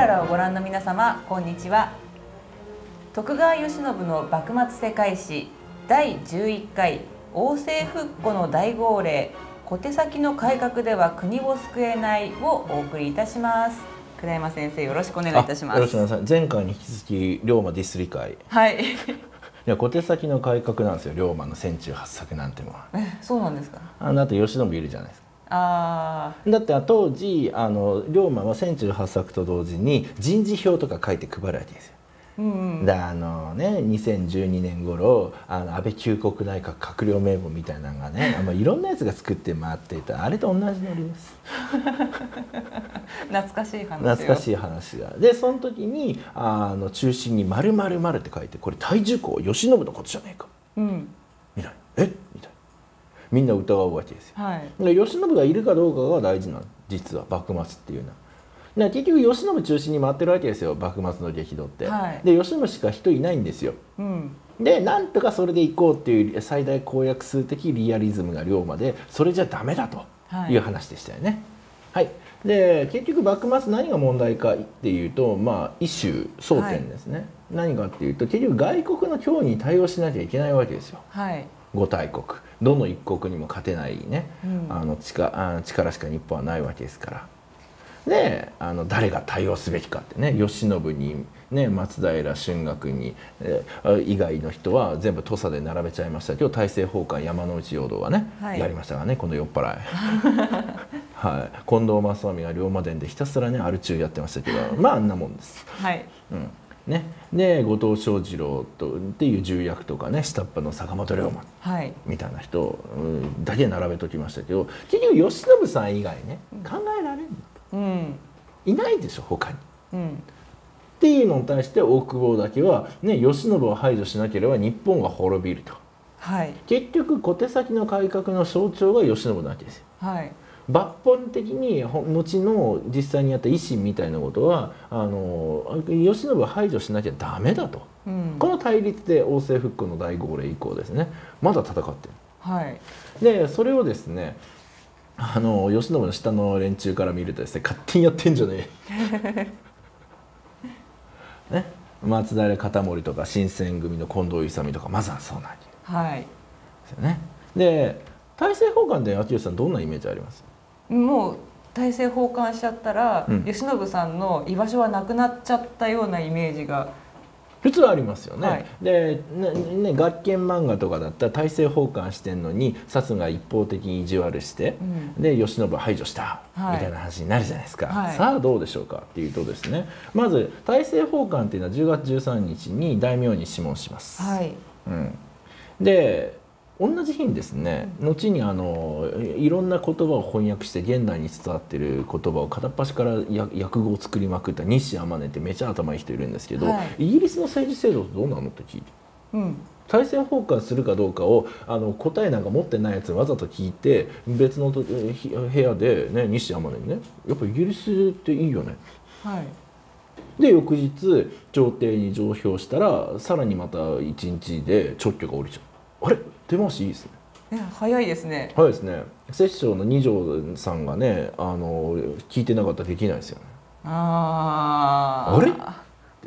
ララをご覧の皆様こんにちは。徳川慶喜の幕末世界史第11回王政復古の大号令小手先の改革では国を救えないをお送りいたします。倉山先生よろしくお願いいたします。よろしくお願いします。前回に引き続き龍馬ディス理解はい。いや小手先の改革なんですよ。龍馬の千中八策なんてもそうなんですか？あだって慶喜いるじゃないですかあだって当時あの龍馬は千中八策と同時に人事表とか書いて配るわけですよ。ーうんうん。であのね2012年頃あの安倍旧国内閣閣僚名簿みたいなのがね あのいろんなやつが作って回っていた。あれと同じノリです。懐かしい話い懐かしい話が。でその時にあの中心に「〇〇〇って書いてこれ大樹公慶喜のことじゃねえか。うん。みたいな。え？みたいなみんな疑うわけですよ。はい。で慶喜がいるかどうかが大事なの実は幕末っていうのは。結局慶喜中心に回ってるわけですよ幕末の激動って。はい。で慶喜しか人いないんですよ。うん。でなんとかそれで行こうっていう最大公約数的リアリズムが龍馬でそれじゃダメだとはい。いう話でしたよね。はい、で結局幕末何が問題かっていうとまあ一種争点ですね、何かっていうと結局外国の脅威に対応しなきゃいけないわけですよ。はい五大国。どの一国にも勝てないね、うん。あの力あ力しか日本はないわけですから。であの誰が対応すべきかってね。慶喜に、ね、松平春岳に、えー以外の人は全部土佐で並べちゃいました。けど大政奉還山内陽道はね、はい。やりましたからねこの酔っ払い、はい、近藤正臣が龍馬伝でひたすらねアル中やってましたけどまああんなもんです。はい。うんね、で後藤象次郎とっていう重役とかね下っ端の坂本龍馬はい。みたいな人うんだけ並べときましたけど結局慶喜さん以外ね考えられるうん。いないでしょ他に。うん。っていうのに対して大久保だけは、ね、慶喜を排除しなければ日本が滅びると。はい。結局小手先の改革の象徴が慶喜なわけですよ。はい抜本的にほ後の実際にやった維新みたいなことはあの慶喜を排除しなきゃダメだと、うん。この対立で王政復古の大号令以降ですね。まだ戦ってる。はい。でそれをですねあの慶喜の下の連中から見るとですね勝手にやってんじゃねえ。ね。松平片盛とか新選組の近藤勇とかまずはそうなんはい。ですよね。で大政奉還で秋吉さんどんなイメージあります？もう大政奉還しちゃったら、うん。慶喜さんの居場所はなくなっちゃったようなイメージが。普通はありますよね、はい。でねね学研漫画とかだったら大政奉還してんのに薩が一方的に意地悪して、うん。で慶喜排除した、はい。みたいな話になるじゃないですか、はい。さあどうでしょうかっていうとですね。まず大政奉還っていうのは10月13日に大名に諮問します、はい。うん、で同じ日にですね後にあのいろんな言葉を翻訳して現代に伝わってる言葉を片っ端からや訳語を作りまくった西天音ってめちゃ頭いい人いるんですけど、はい。イギリスの政治制度ってどうなのって聞いてうん。大政奉還するかどうかをあの答えなんか持ってないやつにわざと聞いて別のと部屋で、ね、西天音にねやっぱイギリスっていいよね。はい。で翌日朝廷に上表したらさらにまた1日で直許が下りちゃう。あれ？手回しいいですね。え早いですね。はいですね。摂政の二条さんがねあの聞いてなかったらできないですよね。ああれ？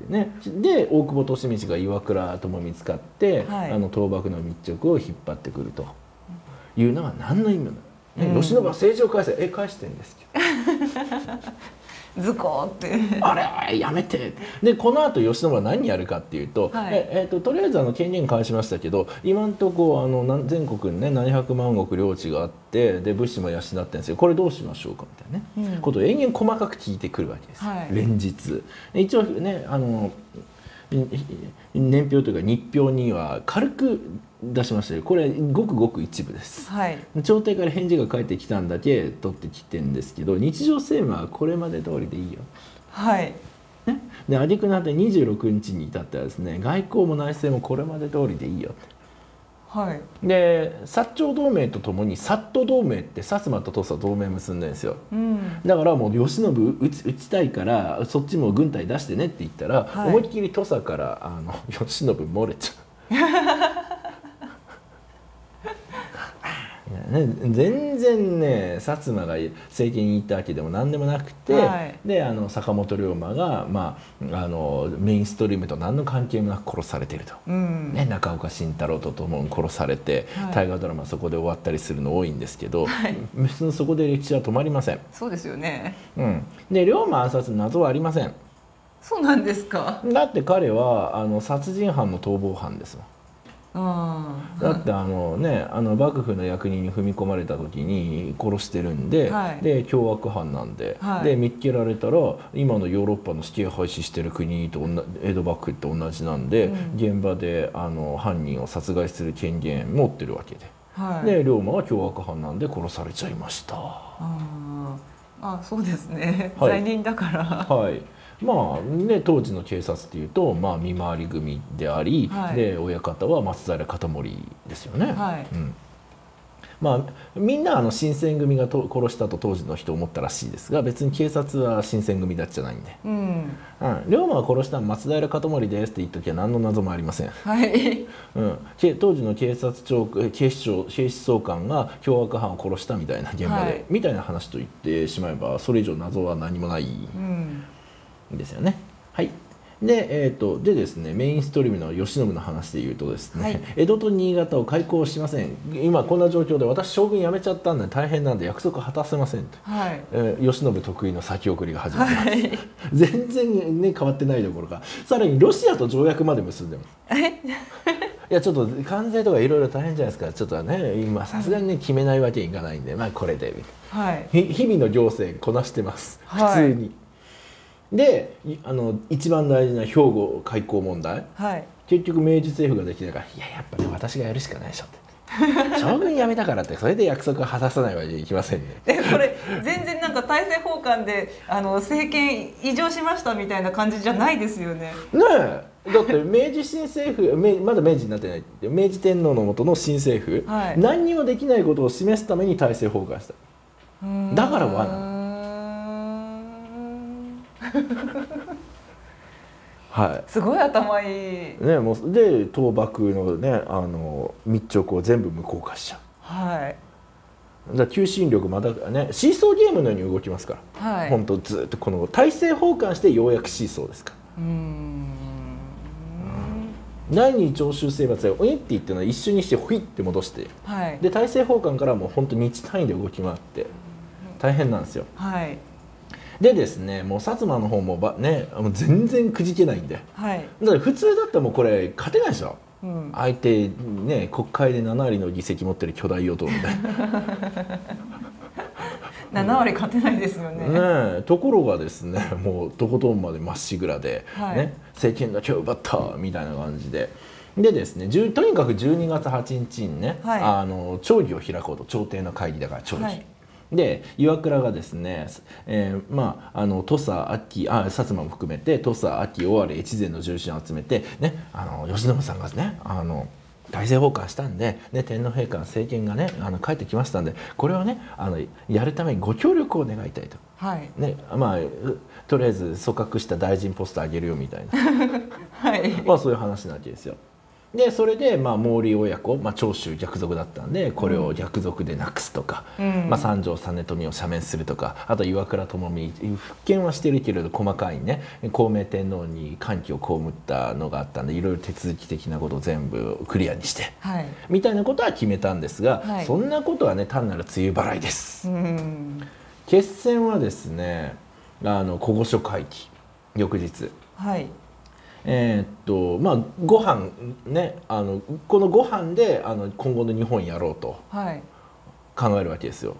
ね。で大久保利通が岩倉とも見つかって、はい。あの倒幕の密着を引っ張ってくると。いうのは何の意味もない、ねうん。慶喜は政治を返せ。え返してんですけどズコーって。あれやめて。でこの後慶喜は何やるかっていうと,、はい。ええーととりあえずあの権限返しましたけど今んとこあの全国にね何百万石領地があってで物資も養ってるんですよ。これどうしましょうかみたいなね、うん。ことを延々細かく聞いてくるわけです、はい。連日。一応ねあのい年表というか日表には軽く出しましたよ。これごくごく一部です。はい。朝廷から返事が返ってきたんだけ取ってきてんですけど日常政務はこれまで通りでいいよ。はい。ね、で挙句の果て26日に至ってはですね外交も内政もこれまで通りでいいよ。ってはい。で薩長同盟とともに薩都同盟って薩摩と土佐同盟結んでるんですよ。うん。だからもう慶喜撃ち撃ちたいからそっちも軍隊出してねって言ったら、はい。思いっきり土佐からあの 慶喜漏れちゃう。ねね、全然ね薩摩が政権に行ったわけでも何でもなくて、はい。であの坂本龍馬が、まあ、あのメインストリームと何の関係もなく殺されてると。うん。ね、中岡慎太郎とともに殺されて、はい。大河ドラマそこで終わったりするの多いんですけど、はい。別にそこで歴史は止まりません。そうですよね。うん、で龍馬暗殺謎はありません。そうなんですか？だって彼はあの殺人犯の逃亡犯ですもんだってあのねあの幕府の役人に踏み込まれた時に殺してるんで、はい。で凶悪犯なんで、はい。で見つけられたら今のヨーロッパの死刑廃止してる国と江戸幕府と同じなんで、うん。現場であの犯人を殺害する権限持ってるわけで、はい。で龍馬は凶悪犯なんで殺されちゃいました。あー。あそうですね、はい。罪人だから。はいまあね、当時の警察っていうと、まあ、見回り組であり、はい。で親方は松平片盛ですよね。はい。うん。まあ、みんなあの新選組がと殺したと当時の人思ったらしいですが別に警察は新選組だっじゃないんで、うん。うん、龍馬が殺したのは松平片盛ですって言っときゃ何の謎もありません、はい。うん、け当時の警察庁え警視庁警視総監が凶悪犯を殺したみたいな現場で、はい。みたいな話と言ってしまえばそれ以上謎は何もない。うんですよね。はい。で、えー、とでですねメインストリームの慶喜の話で言うとですね、はい。江戸と新潟を開港しません。今こんな状況で私将軍辞めちゃったんで大変なんで約束果たせませんと、はい。えー慶喜得意の先送りが始まります、はい。全然ね変わってないどころか。さらにロシアと条約まで結んでます。え？いやちょっと関税とかいろいろ大変じゃないですか。ちょっとね今さすがにね決めないわけにいかないんでまあこれではい。ひ日々の行政こなしてます。はい。普通に。でいあの一番大事な兵庫開港問題。はい。結局明治政府ができないからいややっぱね私がやるしかないでしょって。将軍辞めたからってそれで約束を果たさないわけにいきませんね。えこれ全然なんか大政奉還であの政権移譲しましたみたいな感じじゃないですよね。ねえ。だって明治新政府明まだ明治になってない明治天皇の下の新政府、はい。何にもできないことを示すために大政奉還した。だから罠罠 はい。すごい頭いい。ね、もうで倒幕のねあの密着を全部無効化しちゃはい、うだ求心力まだねシーソーゲームのように動きますから、はい、本当ずっとこの大政奉還してようやくシーソーですから。うーん。第二長州征伐でウィンって言ってのは一緒にしてホイって戻してはい。で大政奉還からはもう本当日単位で動き回って大変なんですよ。はいでですねもう薩摩の方もばねもう全然くじけないんで。はい。だから普通だったらもうこれ勝てないでしょ。うん。相手ね国会で7割の議席持ってる巨大与党みたいな。7割勝てないですよね。ねえところがですねもうとことんまでまっしぐらで、はい。ね、政権だけを奪ったみたいな感じで。でですね、10とにかく12月8日にね、はい。あの町議を開こうと朝廷の会議だから町議、はいで岩倉がですね、えーまああの土佐秋あ薩摩も含めて土佐秋尾張越前の重臣を集めてねあの慶喜さんがねあの大政奉還したんで、ね、天皇陛下の政権がねあの帰ってきましたんでこれをねあのやるためにご協力を願いたいと。はいねまあうとりあえず組閣した大臣ポストあげるよみたいな はいまあそういう話なわけですよ。でそれで、まあ、毛利親子、まあ、長州逆賊だったんでこれを逆賊でなくすとか、うん。まあ、三条実富を赦免するとかあと岩倉具視復権はしてるけれど細かいね孝明天皇に歓喜を被ったのがあったんでいろいろ手続き的なことを全部クリアにしてはい。みたいなことは決めたんですが、はい。そんなことはね単なる梅雨払いです。うん。決戦はですねあの古御所会期翌日。はいえーっとまあご飯ねあのこのご飯であの今後の日本やろうとはい。考えるわけですよ。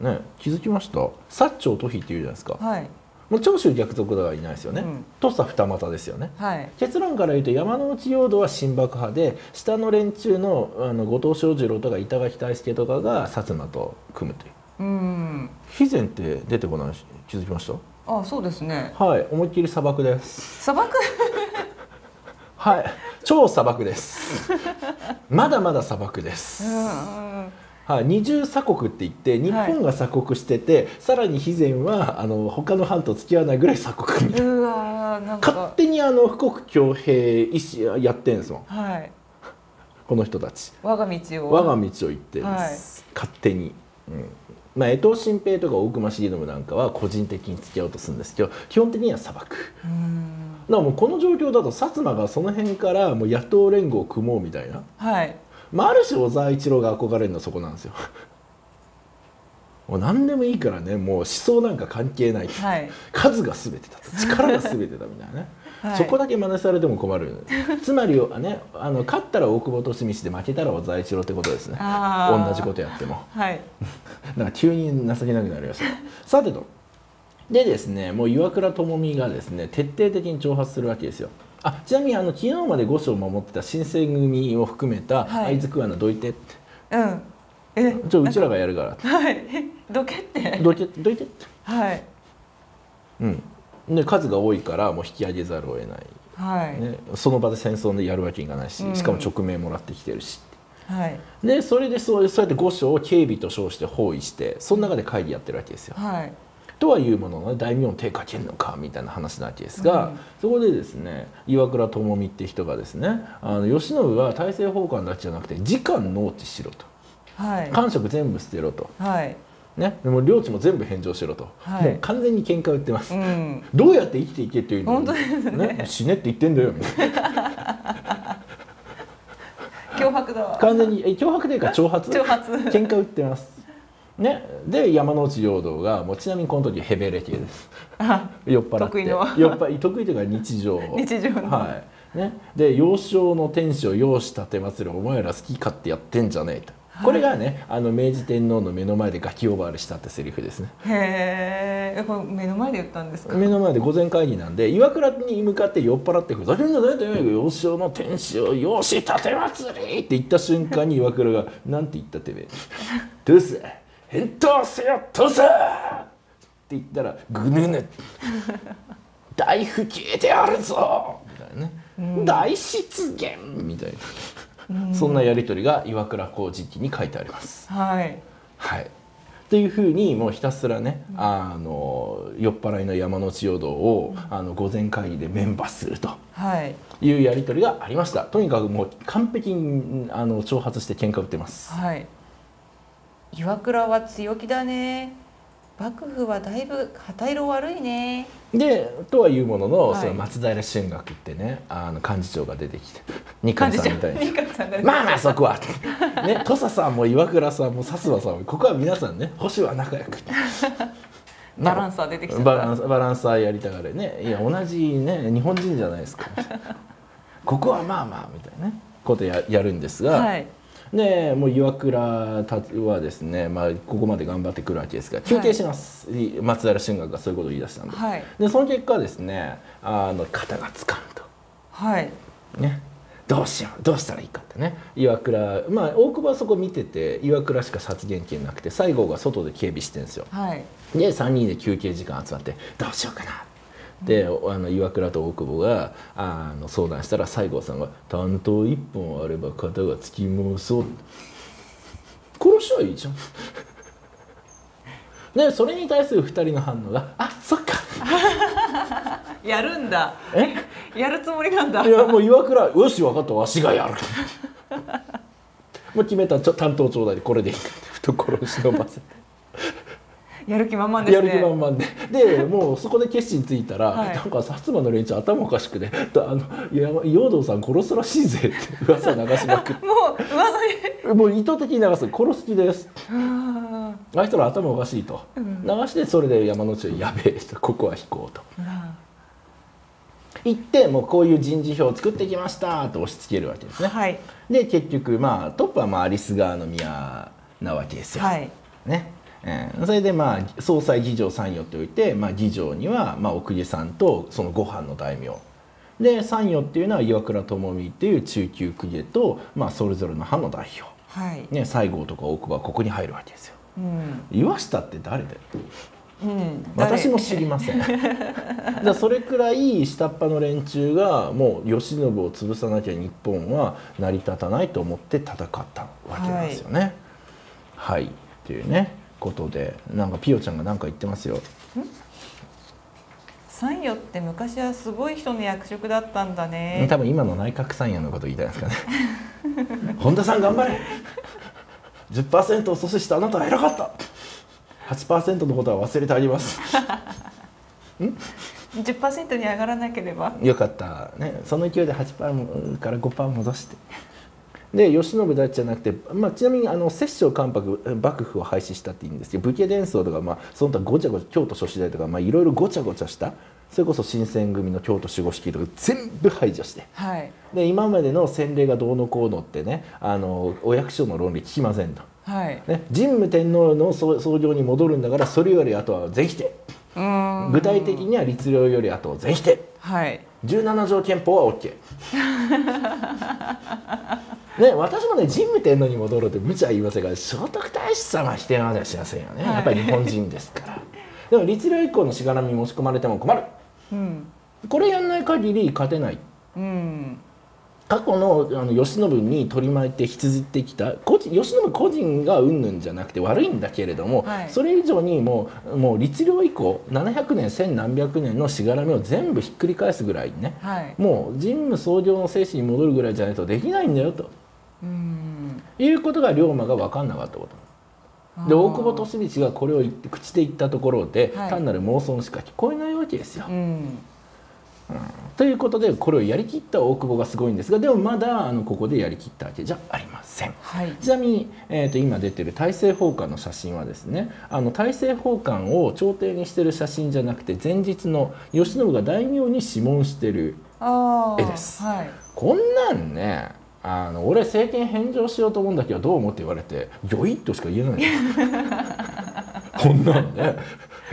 ね気づきました？薩長都比っていうじゃないですか。はい。もう長州逆賊ではいないですよね、うん。土佐二股ですよね。はい。結論から言うと山之内陽道は新幕派で下の連中のあの後藤象次郎とか板垣大輔とかが薩摩と組むという。うん。肥前って出てこないし気づきました？あそうですね。はい思いっきり砂漠です。砂漠？はい超砂漠です。まだまだ砂漠です、うんはい、二重鎖国って言って日本が鎖国してて、さらに肥前はあの他の藩と付き合わないぐらい鎖国みたいな。うわーなん勝か手にあの富国強兵意思やってんですもん。はい。この人たち。我が道を。我が道を行ってるんです、勝手に、うんまあ、江藤新平とか大隈重信なんかは個人的に付き合おうとするんです。けど基本的には砂漠。だからもうこの状況だと薩摩がその辺からもう野党連合を組もうみたいな、はい。まあ、ある種小沢一郎が憧れるのはそこなんですよ。もう何でもいいからねもう思想なんか関係ない。はい。数が全てだと。力が全てだみたいなね、はい。そこだけ真似されても困る。つまりねあの勝ったら大久保利通で負けたら小沢一郎ってことですね。同じことやっても。はい。なんか急に情けなくなりましたさてと。でですねもう岩倉智美がですね徹底的に挑発するわけですよ。あちなみにあの昨日まで5所を守ってた新選組を含めたはい。会津桑名どいてってうん。えちょうちらがやるから。はい。どけって。どいてどいてって。はい。うんで数が多いからもう引き上げざるを得ない。はい、ね、その場で戦争でやるわけにいかないし、うん。しかも直命もらってきてるしはい。でそれでそうそうやって御所を警備と称して包囲してその中で会議やってるわけですよ。はい。とはいうもののね大名の手かけんのかみたいな話なわけですが、うん。そこでですね岩倉智美って人がですねあの慶喜は大政奉還だけじゃなくて時間農地しろと。はい。官職全部捨てろと、はいね、でも領地も全部返上しろと、はい。もう完全に喧嘩売ってます。うん。どうやって生きていけっていうの本当ですね。死ねって言ってんだよ。みたいな脅迫だわ。完全にえ脅迫というか挑発？挑発。喧嘩売ってます。ね、で山之内陽道がもうちなみにこの時ヘベレ系です。あ酔っ払って。得意の。酔っ払得意というか日常。日常の。はい。ね、で幼少の天使を養子立て祭るお前ら好き勝手やってんじゃねえと、これがねあの明治天皇の目の前でガキ呼ばわりしたってセリフですね。へえこれ目の前で言ったんですか？目の前で午前会議なんで岩倉に向かって酔っ払ってふざけんなよ幼少の天使を養子立て祭りって言った瞬間に岩倉が「なんて言ったってね どうせ返答せよどうせ!」って言ったら「ぐぬぬ大不敬であるぞ!」みたいなね、大失言。みたいな、そんなやり取りが岩倉浩二記に書いてあります。はい。はい、っていうふうにもうひたすらね、あの酔っ払いの山之内陽道をあの午前会議でメンバーすると。はい。いうやり取りがありました。とにかくもう完璧にあの挑発して喧嘩売ってます。はい。岩倉は強気だね幕府はだいぶ旗色悪いね。でとはいうものの,、はい。その松平春学ってねあの幹事長が出てきて 二階さんみたいに。まあまあそこは。ね土佐さんも岩倉さんも薩摩さんもここは皆さんね保守は仲良く バランサー出てきちバランスバランサーやりたがるね。いや同じね日本人じゃないですか。ここはまあまあみたいなねことややるんですが、はいでもう岩倉たはですね、まあ、ここまで頑張ってくるわけですが休憩します、松平春学がそういうことを言い出したんで,、はい。でその結果ですねあの肩がつかんと。はい。ね、どうしようどうしたらいいかってね。岩倉まあ大久保はそこ見てて岩倉しか殺言権なくて西郷が外で警備してるんですよ。はい。で3人で休憩時間集まってどうしようかなであの岩倉と大久保があの相談したら西郷さんが「担当一本あれば肩がつきもそう」殺しはいいじゃん。でそれに対する2人の反応が「あそっか。やるんだ。え？やるつもりなんだ。いやもう岩倉よし分かったわしがやる。もう決めたちょ担当頂戴でこれでいいか。って懐を忍ばせてやる気満々ですやねる気満々で。でもうそこで決心ついたら、はい。なんか薩摩の連中頭おかしくて「だあのいや陽道さん殺すらしいぜ」って噂流しまくって。もう噂に もう意図的に流す殺す気です。ああの人ら頭おかしいと、うん。流してそれで山之内やべえここは引こうと。言ってもうこういう人事表を作ってきましたと押し付けるわけですね、はい。で結局まあトップはまあアリス川の宮なわけですよ。はい。ねえーそれでまあ総裁議場参与っておいて、まあ、議場にはまあ奥家さんとそのご飯の大名。で参与っていうのは岩倉智美っていう中級公家と、まあ、それぞれの派の代表、はい。ね、西郷とか大久保はここに入るわけですよ。うん。岩下って誰だよ？うん。誰？私も知りません。だからそれくらい下っ端の連中がもう慶喜を潰さなきゃ日本は成り立たないと思って戦ったわけなんですよね。はい、っていうねことでなんかピオちゃんが何か言ってますよ。参与って昔はすごい人の役職だったんだね。多分今の内閣参与のこと言いたいんですかね。本田さん頑張れ。10%を阻止したあなたは偉かった。8%のことは忘れてあります。10%に上がらなければ？よかったね。その勢いで8%から5%戻してで慶喜だけじゃなくて、まあ、ちなみにあの摂政関白幕府を廃止したっていいんですけど武家伝統とか、まあ、その他ごちゃごちゃ京都諸子代とか、まあ、いろいろごちゃごちゃしたそれこそ新選組の京都守護式とか全部排除して、はい、で今までの洗礼がどうのこうのってねあのお役所の論理聞きませんと、はい。ね、神武天皇の創業に戻るんだからそれよりあとは全否定具体的には律令よりあとは全否定、はい、17条憲法は OK ね、私もね神武天皇に戻ろうって無茶言いませんが聖徳太子様は否定まではしませんよね、はい。やっぱり日本人ですから。でも律令以降のしがらみ申し込まれても困る。うん。これやんない限り勝てない。うん。過去のあの慶喜に取り巻いて引きずってきた個人慶喜個人がうんぬんじゃなくて悪いんだけれども、はい。それ以上にもうもう律令以降700年千何百年のしがらみを全部ひっくり返すぐらいね。はい。もう神武創業の精神に戻るぐらいじゃないとできないんだよと。うんいうことが龍馬が分かんなかったこと。で大久保利通がこれを言って口で言ったところで、はい。単なる妄想しか聞こえないわけですよ。うん。ということでこれをやりきった大久保がすごいんですがでもまだあのここでやりきったわけじゃありません。はい。ちなみに、えー、と今出てる大政奉還の写真はですねあの大政奉還を朝廷にしてる写真じゃなくて前日の慶喜が大名に諮問してる絵です。はい。こんなんねあの俺政権返上しようと思うんだけどどう思って言われて「よい」としか言えないこんなんね。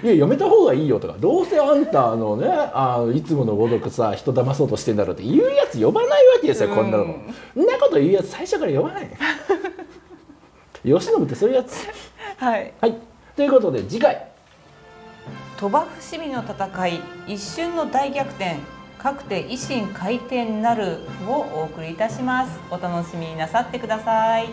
いややめた方がいいよとか。どうせあんたあのねあいつものごとくさ人騙そうとしてんだろうって言うやつ呼ばないわけですよこんなの。うんなこと言うやつ最初から呼ばない。慶喜ってそういうやつ。はい。はい。ということで次回。鳥羽伏見の戦い一瞬の大逆転各て維新回転なるをお送りいたします。お楽しみになさってください。